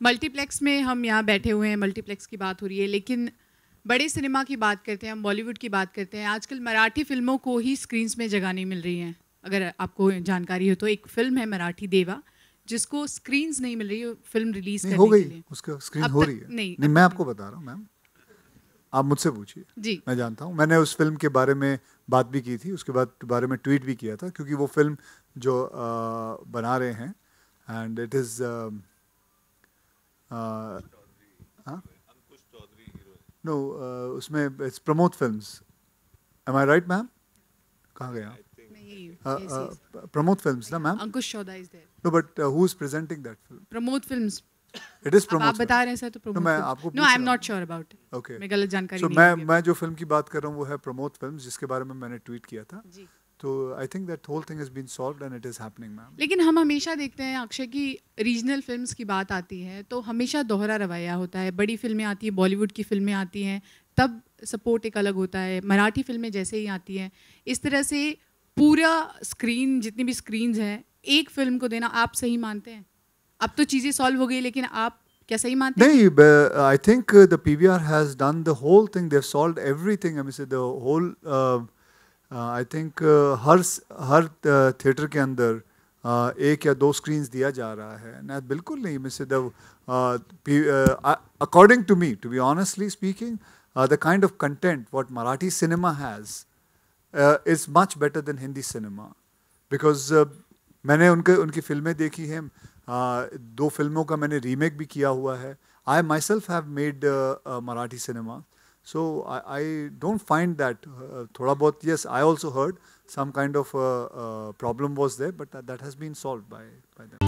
Multiplex में हम यहाँ बैठे हुए हैं मल्टीप्लेक्स की बात हो रही है लेकिन बड़े सिनेमा की बात करते हैं हम बॉलीवुड की बात करते हैं आजकल मराठी फ़िल्मों को ही स्क्रीन्स में जगह नहीं मिल रही है। अगर आपको जानकारी हो तो एक फ़िल्म है मराठी देवा जिसको स्क्रीन्स नहीं मिल रही है फ़िल्म रिलीज़ करने हो गई के लिए। उसका स्क्रीन हो रही है। नहीं, नहीं मैं आपको बता रहा हूँ मैम। आप मुझसे पूछिए। जी। मैं जानता हूँ। मैंने उस फ़िल्म के बारे में बात भी की थी उसके बाद बारे में ट्वीट भी किया था क्योंकि वो फ़िल्म जो बना रहे हैं एंड इट इज़ नो उसमें it's Pramod films am I right ma'am कहाँ Uh, uh, प्रमोद फिल्म्स ना ma'am Ankush Chaudha is there no but who is presenting that film Pramod films it is अब आप बता रहे हैं सर तो प्रमोद मैं आपको no I am not sure about okay मैं गलत जानकारी नहीं मैं मैं जो फ़िल्म की बात कर रहा हूँ वो है प्रमोद फिल्म्स जिसके बारे में मैंने ट्वीट किया था। जी। तो I think that whole thing has been solved and it is happening ma'am लेकिन हम हमेशा देखते हैं अक्षय की रीजनल फिल्म्स की बात आती है तो हमेशा दोहरा रवैया होता है। बड़ी फ़िल्में आती हैं बॉलीवुड की फ़िल्में आती हैं तब सपोर्ट एक अलग होता है। मराठी फ़िल्में जैसे ही आती हैं। इस तरह से पूरा स्क्रीन जितनी भी स्क्रीन्स हैं एक फ़िल्म को देना आप सही मानते हैं? अब तो चीज़ें सॉल्व हो गई लेकिन आप क्या सही मानते नहीं I think the PVR has done the whole thing they solved everything I mean the whole I think हर हर थिएटर के अंदर uh, एक या दो स्क्रीन्स दिया जा रहा है। ना बिल्कुल नहीं miss according to me to be honestly speaking the kind of content what Marathi cinema has is much better than Hindi cinema because मैंने उनके उनकी फ़िल्में देखी हैं uh, दो फ़िल्मों का मैंने रीमेक भी किया हुआ है। I myself have made Marathi cinema So I, I don't find that uh, thoda yes, I also heard some kind of uh, uh, problem was there, but that, that has been solved by, by them.